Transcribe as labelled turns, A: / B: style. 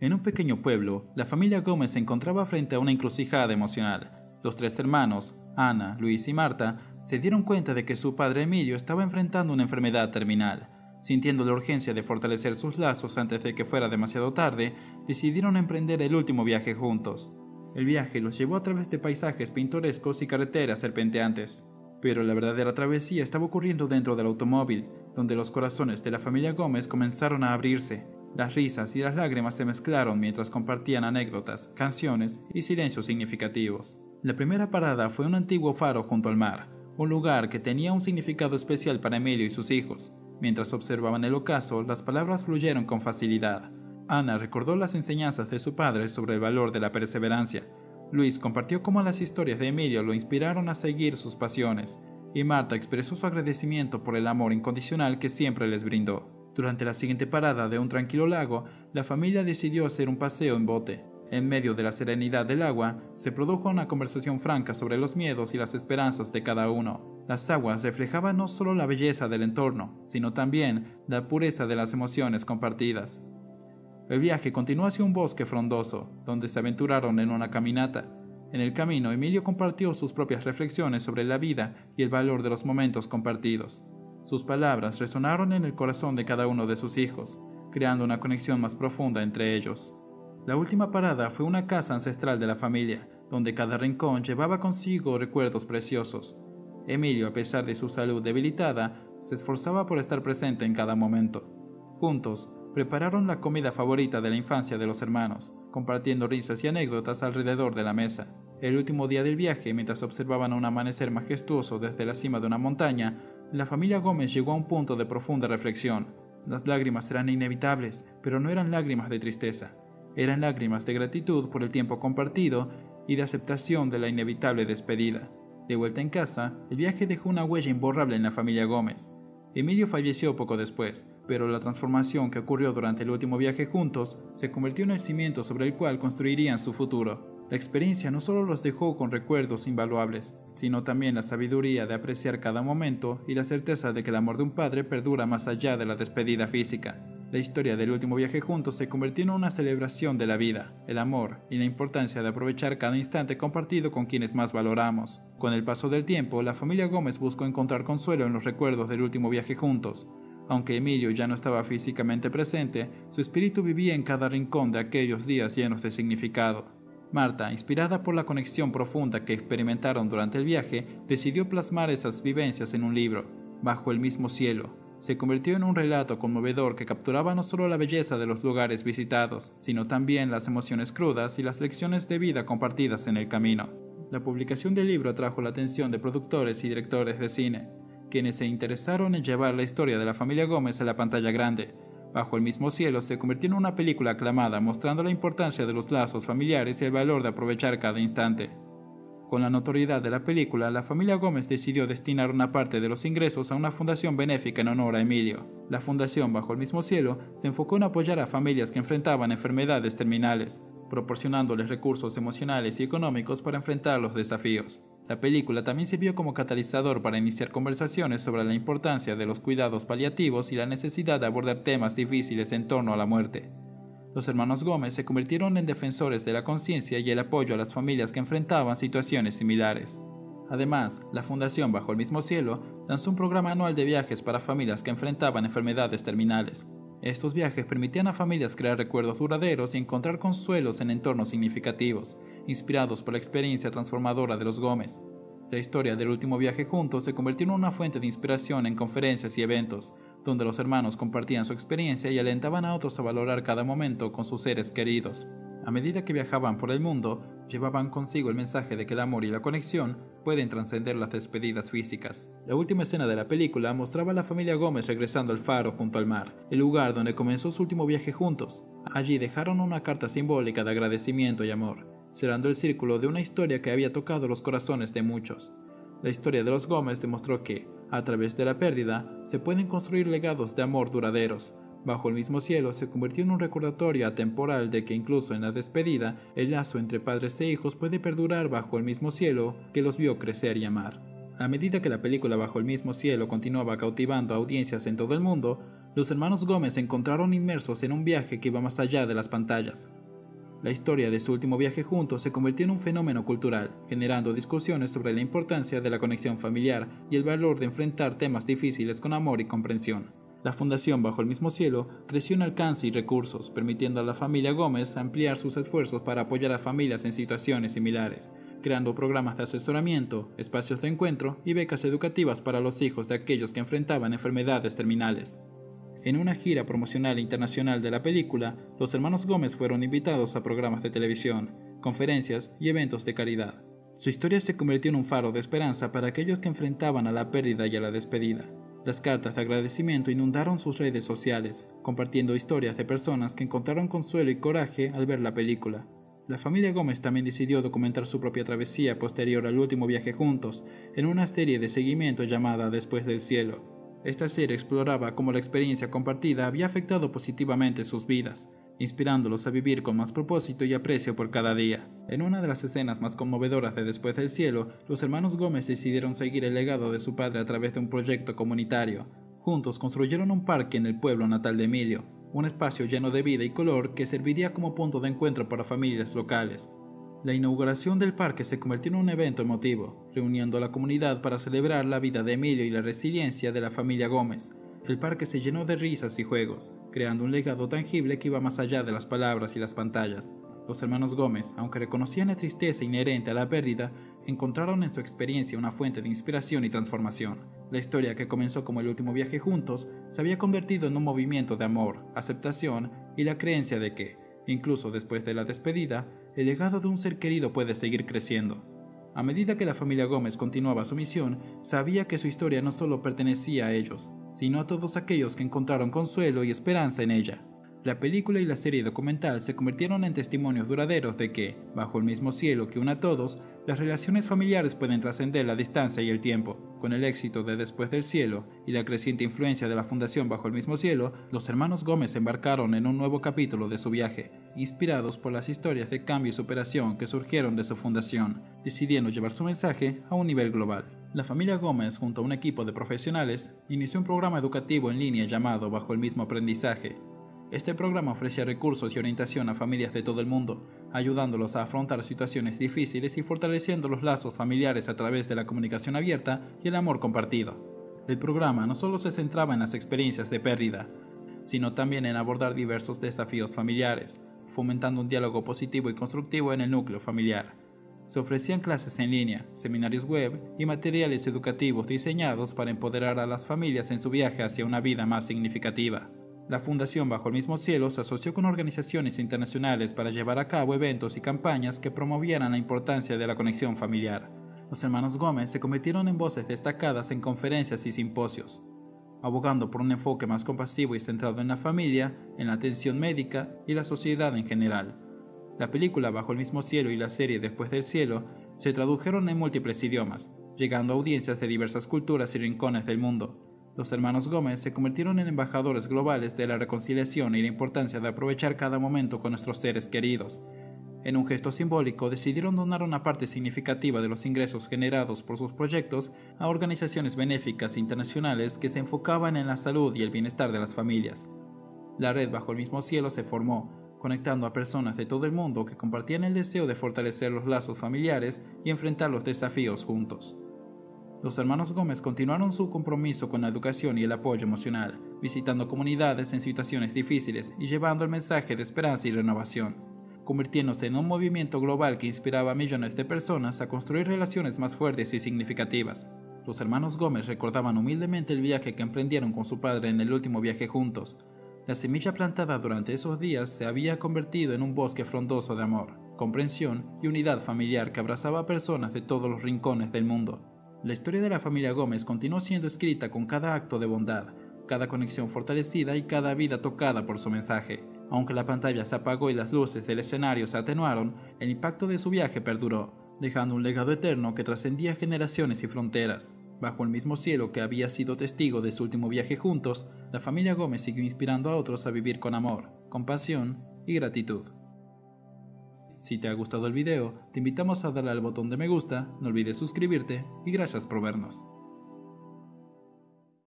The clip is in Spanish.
A: En un pequeño pueblo, la familia Gómez se encontraba frente a una encrucijada emocional. Los tres hermanos, Ana, Luis y Marta, se dieron cuenta de que su padre Emilio estaba enfrentando una enfermedad terminal. Sintiendo la urgencia de fortalecer sus lazos antes de que fuera demasiado tarde, decidieron emprender el último viaje juntos. El viaje los llevó a través de paisajes pintorescos y carreteras serpenteantes. Pero la verdadera travesía estaba ocurriendo dentro del automóvil, donde los corazones de la familia Gómez comenzaron a abrirse. Las risas y las lágrimas se mezclaron mientras compartían anécdotas, canciones y silencios significativos. La primera parada fue un antiguo faro junto al mar, un lugar que tenía un significado especial para Emilio y sus hijos. Mientras observaban el ocaso, las palabras fluyeron con facilidad. Ana recordó las enseñanzas de su padre sobre el valor de la perseverancia. Luis compartió cómo las historias de Emilio lo inspiraron a seguir sus pasiones, y Marta expresó su agradecimiento por el amor incondicional que siempre les brindó. Durante la siguiente parada de un tranquilo lago, la familia decidió hacer un paseo en bote. En medio de la serenidad del agua, se produjo una conversación franca sobre los miedos y las esperanzas de cada uno. Las aguas reflejaban no solo la belleza del entorno, sino también la pureza de las emociones compartidas. El viaje continuó hacia un bosque frondoso, donde se aventuraron en una caminata. En el camino, Emilio compartió sus propias reflexiones sobre la vida y el valor de los momentos compartidos. Sus palabras resonaron en el corazón de cada uno de sus hijos, creando una conexión más profunda entre ellos. La última parada fue una casa ancestral de la familia, donde cada rincón llevaba consigo recuerdos preciosos. Emilio, a pesar de su salud debilitada, se esforzaba por estar presente en cada momento. Juntos, prepararon la comida favorita de la infancia de los hermanos, compartiendo risas y anécdotas alrededor de la mesa. El último día del viaje, mientras observaban un amanecer majestuoso desde la cima de una montaña, la familia Gómez llegó a un punto de profunda reflexión. Las lágrimas eran inevitables, pero no eran lágrimas de tristeza. Eran lágrimas de gratitud por el tiempo compartido y de aceptación de la inevitable despedida. De vuelta en casa, el viaje dejó una huella imborrable en la familia Gómez. Emilio falleció poco después, pero la transformación que ocurrió durante el último viaje juntos se convirtió en el cimiento sobre el cual construirían su futuro. La experiencia no solo los dejó con recuerdos invaluables, sino también la sabiduría de apreciar cada momento y la certeza de que el amor de un padre perdura más allá de la despedida física. La historia del último viaje juntos se convirtió en una celebración de la vida, el amor y la importancia de aprovechar cada instante compartido con quienes más valoramos. Con el paso del tiempo, la familia Gómez buscó encontrar consuelo en los recuerdos del último viaje juntos. Aunque Emilio ya no estaba físicamente presente, su espíritu vivía en cada rincón de aquellos días llenos de significado. Marta, inspirada por la conexión profunda que experimentaron durante el viaje, decidió plasmar esas vivencias en un libro, Bajo el mismo cielo. Se convirtió en un relato conmovedor que capturaba no solo la belleza de los lugares visitados, sino también las emociones crudas y las lecciones de vida compartidas en el camino. La publicación del libro atrajo la atención de productores y directores de cine, quienes se interesaron en llevar la historia de la familia Gómez a la pantalla grande, Bajo el mismo cielo se convirtió en una película aclamada mostrando la importancia de los lazos familiares y el valor de aprovechar cada instante. Con la notoriedad de la película, la familia Gómez decidió destinar una parte de los ingresos a una fundación benéfica en honor a Emilio. La fundación Bajo el mismo cielo se enfocó en apoyar a familias que enfrentaban enfermedades terminales, proporcionándoles recursos emocionales y económicos para enfrentar los desafíos. La película también sirvió como catalizador para iniciar conversaciones sobre la importancia de los cuidados paliativos y la necesidad de abordar temas difíciles en torno a la muerte. Los hermanos Gómez se convirtieron en defensores de la conciencia y el apoyo a las familias que enfrentaban situaciones similares. Además, la Fundación Bajo el Mismo Cielo lanzó un programa anual de viajes para familias que enfrentaban enfermedades terminales. Estos viajes permitían a familias crear recuerdos duraderos y encontrar consuelos en entornos significativos, inspirados por la experiencia transformadora de los Gómez. La historia del último viaje juntos se convirtió en una fuente de inspiración en conferencias y eventos, donde los hermanos compartían su experiencia y alentaban a otros a valorar cada momento con sus seres queridos. A medida que viajaban por el mundo, llevaban consigo el mensaje de que el amor y la conexión pueden trascender las despedidas físicas. La última escena de la película mostraba a la familia Gómez regresando al faro junto al mar, el lugar donde comenzó su último viaje juntos. Allí dejaron una carta simbólica de agradecimiento y amor cerrando el círculo de una historia que había tocado los corazones de muchos. La historia de los Gómez demostró que, a través de la pérdida, se pueden construir legados de amor duraderos. Bajo el mismo cielo se convirtió en un recordatorio atemporal de que incluso en la despedida, el lazo entre padres e hijos puede perdurar bajo el mismo cielo que los vio crecer y amar. A medida que la película Bajo el mismo cielo continuaba cautivando audiencias en todo el mundo, los hermanos Gómez se encontraron inmersos en un viaje que iba más allá de las pantallas. La historia de su último viaje juntos se convirtió en un fenómeno cultural, generando discusiones sobre la importancia de la conexión familiar y el valor de enfrentar temas difíciles con amor y comprensión. La Fundación Bajo el Mismo Cielo creció en alcance y recursos, permitiendo a la familia Gómez ampliar sus esfuerzos para apoyar a familias en situaciones similares, creando programas de asesoramiento, espacios de encuentro y becas educativas para los hijos de aquellos que enfrentaban enfermedades terminales. En una gira promocional internacional de la película, los hermanos Gómez fueron invitados a programas de televisión, conferencias y eventos de caridad. Su historia se convirtió en un faro de esperanza para aquellos que enfrentaban a la pérdida y a la despedida. Las cartas de agradecimiento inundaron sus redes sociales, compartiendo historias de personas que encontraron consuelo y coraje al ver la película. La familia Gómez también decidió documentar su propia travesía posterior al último viaje juntos, en una serie de seguimiento llamada Después del Cielo. Esta serie exploraba cómo la experiencia compartida había afectado positivamente sus vidas, inspirándolos a vivir con más propósito y aprecio por cada día. En una de las escenas más conmovedoras de Después del Cielo, los hermanos Gómez decidieron seguir el legado de su padre a través de un proyecto comunitario. Juntos construyeron un parque en el pueblo natal de Emilio, un espacio lleno de vida y color que serviría como punto de encuentro para familias locales. La inauguración del parque se convirtió en un evento emotivo, reuniendo a la comunidad para celebrar la vida de Emilio y la resiliencia de la familia Gómez, el parque se llenó de risas y juegos, creando un legado tangible que iba más allá de las palabras y las pantallas. Los hermanos Gómez, aunque reconocían la tristeza inherente a la pérdida, encontraron en su experiencia una fuente de inspiración y transformación. La historia que comenzó como el último viaje juntos se había convertido en un movimiento de amor, aceptación y la creencia de que, incluso después de la despedida, el legado de un ser querido puede seguir creciendo. A medida que la familia Gómez continuaba su misión, sabía que su historia no solo pertenecía a ellos, sino a todos aquellos que encontraron consuelo y esperanza en ella. La película y la serie documental se convirtieron en testimonios duraderos de que, bajo el mismo cielo que une a todos, las relaciones familiares pueden trascender la distancia y el tiempo. Con el éxito de Después del Cielo y la creciente influencia de la Fundación Bajo el Mismo Cielo, los hermanos Gómez embarcaron en un nuevo capítulo de su viaje, inspirados por las historias de cambio y superación que surgieron de su fundación, decidiendo llevar su mensaje a un nivel global. La familia Gómez, junto a un equipo de profesionales, inició un programa educativo en línea llamado Bajo el Mismo Aprendizaje, este programa ofrece recursos y orientación a familias de todo el mundo, ayudándolos a afrontar situaciones difíciles y fortaleciendo los lazos familiares a través de la comunicación abierta y el amor compartido. El programa no solo se centraba en las experiencias de pérdida, sino también en abordar diversos desafíos familiares, fomentando un diálogo positivo y constructivo en el núcleo familiar. Se ofrecían clases en línea, seminarios web y materiales educativos diseñados para empoderar a las familias en su viaje hacia una vida más significativa. La Fundación Bajo el Mismo Cielo se asoció con organizaciones internacionales para llevar a cabo eventos y campañas que promovieran la importancia de la conexión familiar. Los hermanos Gómez se convirtieron en voces destacadas en conferencias y simposios, abogando por un enfoque más compasivo y centrado en la familia, en la atención médica y la sociedad en general. La película Bajo el Mismo Cielo y la serie Después del Cielo se tradujeron en múltiples idiomas, llegando a audiencias de diversas culturas y rincones del mundo los hermanos Gómez se convirtieron en embajadores globales de la reconciliación y la importancia de aprovechar cada momento con nuestros seres queridos. En un gesto simbólico decidieron donar una parte significativa de los ingresos generados por sus proyectos a organizaciones benéficas internacionales que se enfocaban en la salud y el bienestar de las familias. La red bajo el mismo cielo se formó, conectando a personas de todo el mundo que compartían el deseo de fortalecer los lazos familiares y enfrentar los desafíos juntos. Los hermanos Gómez continuaron su compromiso con la educación y el apoyo emocional, visitando comunidades en situaciones difíciles y llevando el mensaje de esperanza y renovación, convirtiéndose en un movimiento global que inspiraba a millones de personas a construir relaciones más fuertes y significativas. Los hermanos Gómez recordaban humildemente el viaje que emprendieron con su padre en el último viaje juntos. La semilla plantada durante esos días se había convertido en un bosque frondoso de amor, comprensión y unidad familiar que abrazaba a personas de todos los rincones del mundo. La historia de la familia Gómez continuó siendo escrita con cada acto de bondad, cada conexión fortalecida y cada vida tocada por su mensaje. Aunque la pantalla se apagó y las luces del escenario se atenuaron, el impacto de su viaje perduró, dejando un legado eterno que trascendía generaciones y fronteras. Bajo el mismo cielo que había sido testigo de su último viaje juntos, la familia Gómez siguió inspirando a otros a vivir con amor, compasión y gratitud. Si te ha gustado el video, te invitamos a darle al botón de me gusta, no olvides suscribirte y gracias por vernos.